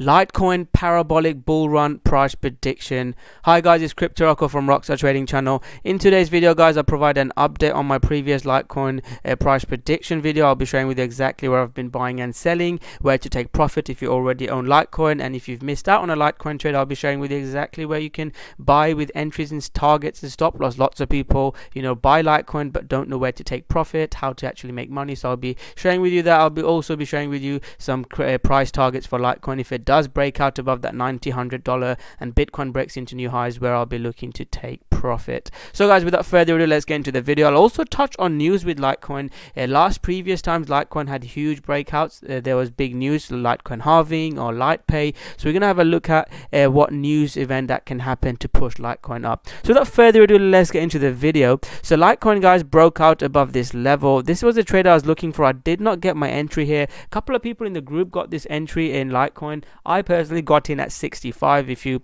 Litecoin parabolic bull run price prediction. Hi guys, it's Crypto Rocko from Rockstar Trading Channel. In today's video, guys, I provide an update on my previous Litecoin uh, price prediction video. I'll be sharing with you exactly where I've been buying and selling, where to take profit if you already own Litecoin, and if you've missed out on a Litecoin trade, I'll be sharing with you exactly where you can buy with entries and targets and stop loss. Lots of people, you know, buy Litecoin but don't know where to take profit, how to actually make money. So I'll be sharing with you that. I'll be also be sharing with you some uh, price targets for Litecoin if it does break out above that 90 100 dollar and bitcoin breaks into new highs where i'll be looking to take profit. So guys without further ado let's get into the video. I'll also touch on news with litecoin. Uh, last previous times litecoin had huge breakouts. Uh, there was big news litecoin halving or litepay so we're gonna have a look at uh, what news event that can happen to push litecoin up. So without further ado let's get into the video. So litecoin guys broke out above this level. This was a trade i was looking for. I did not get my entry here. A couple of people in the group got this entry in litecoin i personally got in at 65 if you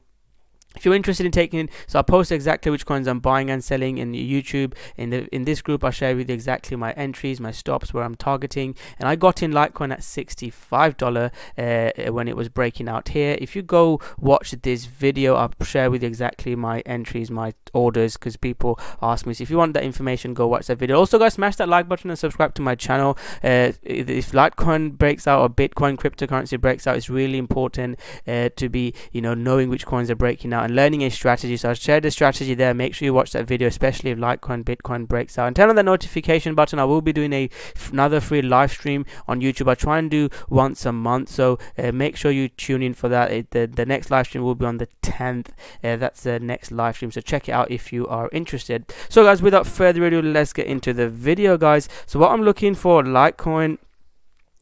if you're interested in taking so i post exactly which coins i'm buying and selling in youtube. In the in this group i share with you exactly my entries my stops where i'm targeting. And i got in litecoin at 65 dollar uh, when it was breaking out here. If you go watch this video i'll share with you exactly my entries my orders because people ask me. So if you want that information go watch that video. Also guys smash that like button and subscribe to my channel. Uh, if litecoin breaks out or bitcoin cryptocurrency breaks out it's really important uh, to be you know knowing which coins are breaking out and learning a strategy. So I shared the strategy there. Make sure you watch that video, especially if Litecoin, Bitcoin breaks out. And turn on the notification button. I will be doing a another free live stream on YouTube. I try and do once a month, so uh, make sure you tune in for that. It, the the next live stream will be on the 10th. Uh, that's the next live stream. So check it out if you are interested. So guys, without further ado, let's get into the video, guys. So what I'm looking for, Litecoin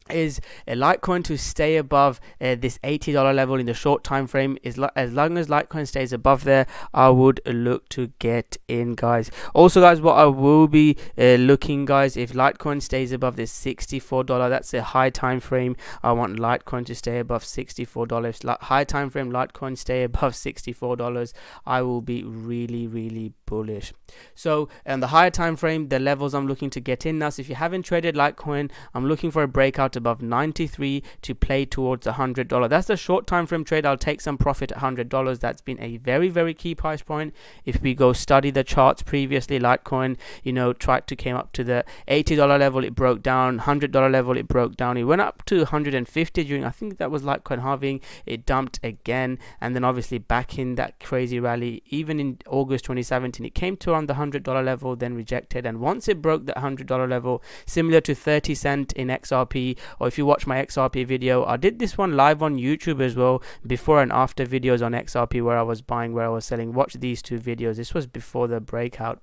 is a Litecoin to stay above uh, this $80 level in the short time frame is as long as Litecoin stays above there I would look to get in guys. Also guys what I will be uh, looking guys if Litecoin stays above this $64 that's a high time frame I want Litecoin to stay above $64 high time frame Litecoin stay above $64 I will be really really bullish. So on the higher time frame the levels I'm looking to get in. Now so if you haven't traded Litecoin I'm looking for a breakout above 93 to play towards $100. That's a short time frame trade. I'll take some profit at $100. That's been a very, very key price point. If we go study the charts previously, Litecoin, you know, tried to came up to the $80 level, it broke down, $100 level, it broke down. It went up to 150 during, I think that was Litecoin halving. It dumped again, and then obviously back in that crazy rally, even in August 2017, it came to around the $100 level, then rejected. And once it broke that $100 level, similar to 30 cent in XRP, or if you watch my XRP video, I did this one live on YouTube as well, before and after videos on XRP where I was buying, where I was selling. Watch these two videos. This was before the breakout.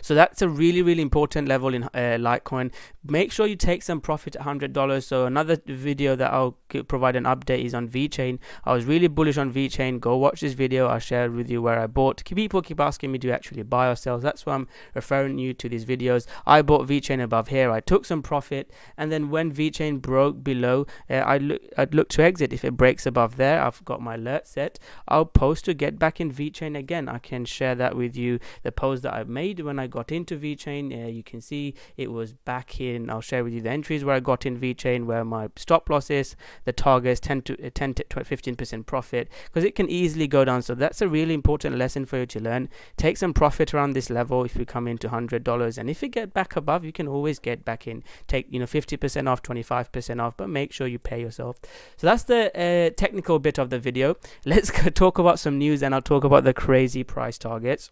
So that's a really, really important level in uh, Litecoin. Make sure you take some profit at $100. So another video that I'll provide an update is on VeChain. I was really bullish on VeChain. Go watch this video. I'll share with you where I bought. People keep asking me, do you actually buy or sell? That's why I'm referring you to these videos. I bought VeChain above here. I took some profit. And then when VeChain broke below, uh, I look, I'd look to exit. If it breaks above there, I've got my alert set. I'll post to get back in VeChain again. I can share that with you. The post that I've made when I got into VeChain, uh, you can see it was back in. I'll share with you the entries where I got in VeChain, where my stop loss is, the target is 10 to uh, 10 to 15% profit because it can easily go down. So that's a really important lesson for you to learn. Take some profit around this level if you come into hundred dollars, and if you get back above, you can always get back in. Take you know 50% off, 25% off, but make sure you pay yourself. So that's the uh, technical bit of the video. Let's talk about some news, and I'll talk about the crazy price targets.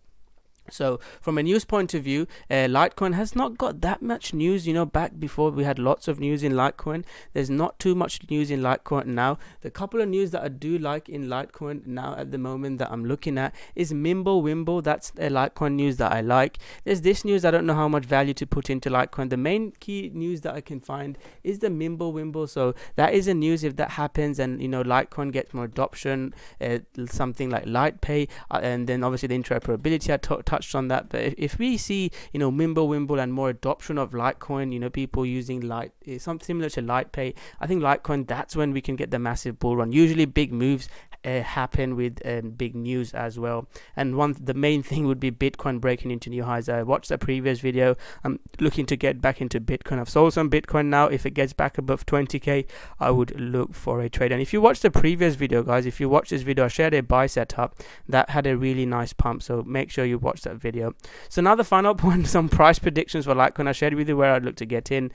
So from a news point of view, uh, Litecoin has not got that much news. You know, back before we had lots of news in Litecoin. There's not too much news in Litecoin now. The couple of news that I do like in Litecoin now at the moment that I'm looking at is Mimblewimble. That's a Litecoin news that I like. There's this news I don't know how much value to put into Litecoin. The main key news that I can find is the Mimblewimble. So that is a news if that happens and you know Litecoin gets more adoption, uh, something like LitePay, uh, and then obviously the interoperability I talked touched on that. But if, if we see, you know, Mimblewimble and more adoption of Litecoin, you know, people using Light, eh, something similar to LitePay, I think Litecoin, that's when we can get the massive bull run. Usually big moves uh, happen with um, big news as well. And one the main thing would be Bitcoin breaking into new highs. I watched the previous video. I'm looking to get back into Bitcoin. I've sold some Bitcoin now. If it gets back above 20k, I would look for a trade. And if you watch the previous video, guys, if you watch this video, I shared a buy setup that had a really nice pump. So make sure you watch that video. So now the final point, some price predictions for Litecoin. I shared with you where I'd look to get in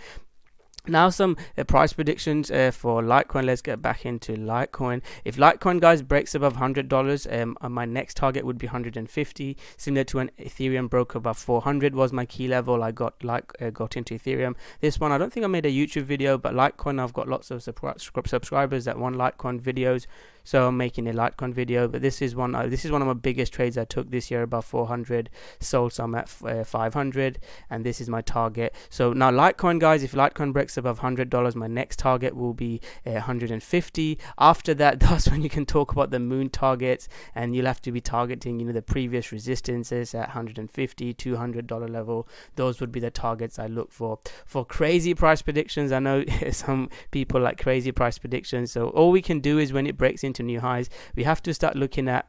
now some uh, price predictions uh, for Litecoin. Let's get back into Litecoin. If Litecoin guys breaks above hundred dollars, um, uh, my next target would be 150. Similar to an Ethereum broke above 400 was my key level. I got like uh, got into Ethereum. This one I don't think I made a YouTube video, but Litecoin I've got lots of subscribers that want Litecoin videos so I'm making a Litecoin video but this is one uh, this is one of my biggest trades I took this year about 400 sold some at uh, 500 and this is my target. So now Litecoin guys if Litecoin breaks above $100 my next target will be uh, 150 after that that's when you can talk about the moon targets and you'll have to be targeting you know the previous resistances at 150 200 dollar level. Those would be the targets I look for. For crazy price predictions I know some people like crazy price predictions so all we can do is when it breaks into into new highs, we have to start looking at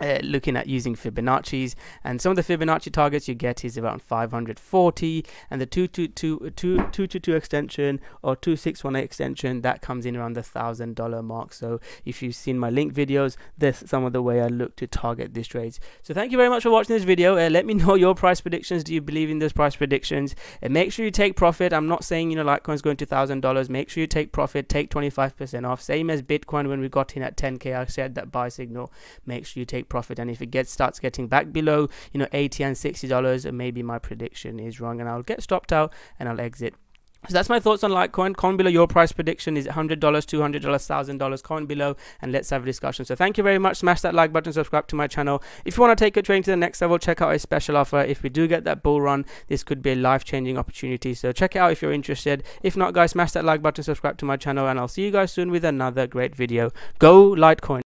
uh, looking at using Fibonacci's. And some of the Fibonacci targets you get is around 540 and the 222 extension or 2618 extension that comes in around the thousand dollar mark. So if you've seen my link videos this some of the way I look to target these trades so thank you very much for watching this video. Uh, let me know your price predictions. Do you believe in those price predictions? And make sure you take profit. I'm not saying you know Litecoin's going to thousand dollars. Make sure you take profit. Take 25% off. Same as Bitcoin when we got in at 10k I said that buy signal. Make sure you take profit and if it gets starts getting back below you know 80 and 60 dollars maybe my prediction is wrong and I'll get stopped out and I'll exit so that's my thoughts on Litecoin. Comment below your price prediction. Is it $100, $200, $1,000? Comment below and let's have a discussion. So thank you very much. Smash that like button, subscribe to my channel. If you want to take your trading to the next level, check out a special offer. If we do get that bull run, this could be a life-changing opportunity. So check it out if you're interested. If not, guys, smash that like button, subscribe to my channel, and I'll see you guys soon with another great video. Go Litecoin.